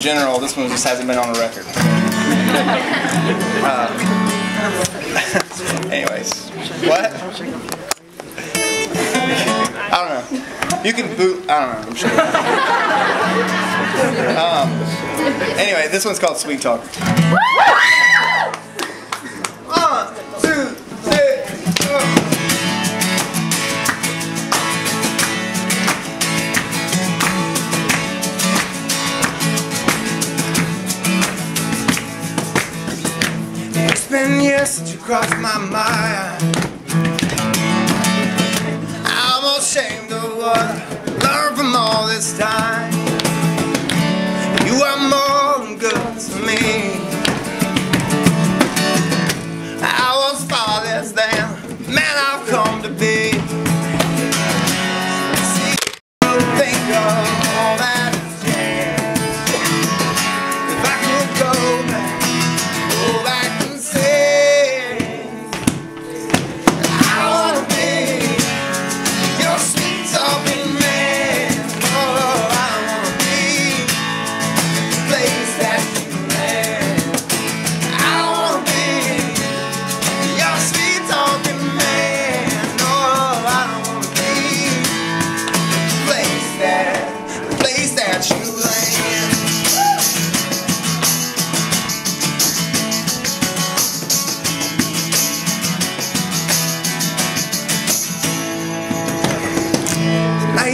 general, this one just hasn't been on the record. uh, anyways, what? I don't know. You can boot. I don't know. I'm sure. Um, anyway, this one's called Sweet Talker. Been years since you crossed my mind. I'm ashamed of what I learned from all this time.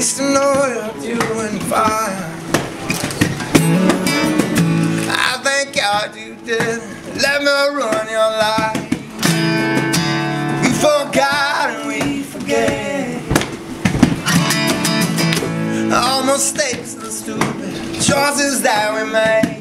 Nice to know you're doing fine. I thank God you did let me run your life. We forgot and we forget all mistakes and stupid choices that we made.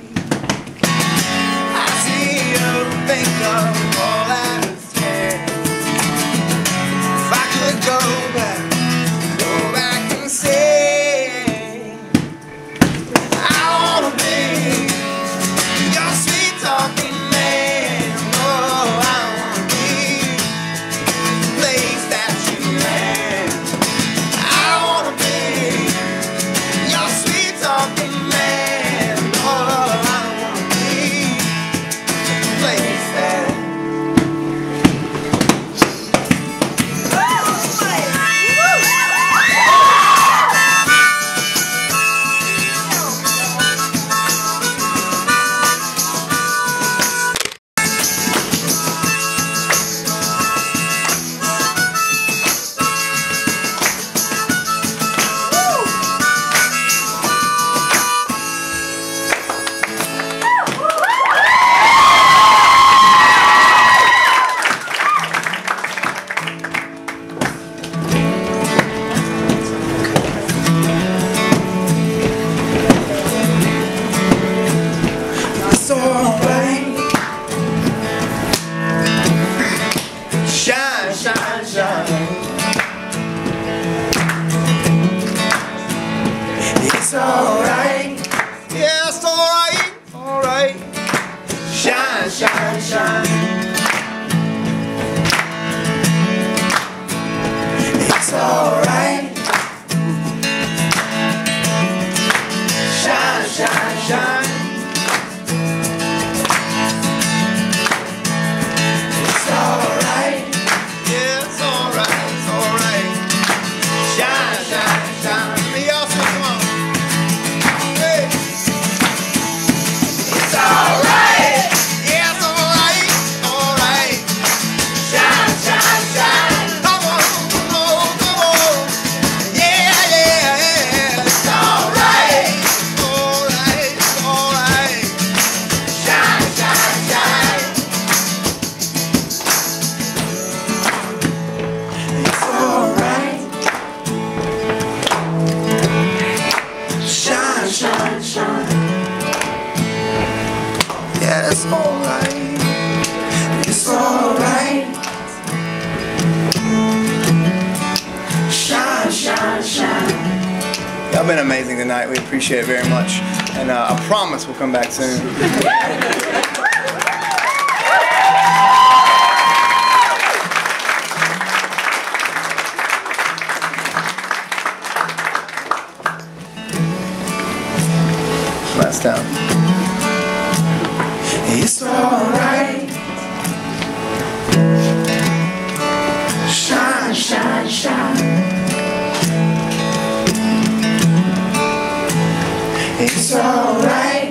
Shine, shine. It's alright. Yeah, it's alright. Alright. Shine, shine, shine. It's alright. Shine, shine, shine. Yeah, it's alright. It's alright. Shine, shine, shine. Y'all been amazing tonight. We appreciate it very much. And uh, I promise we'll come back soon. Last down. It's alright. Shine, shine, shine. It's alright.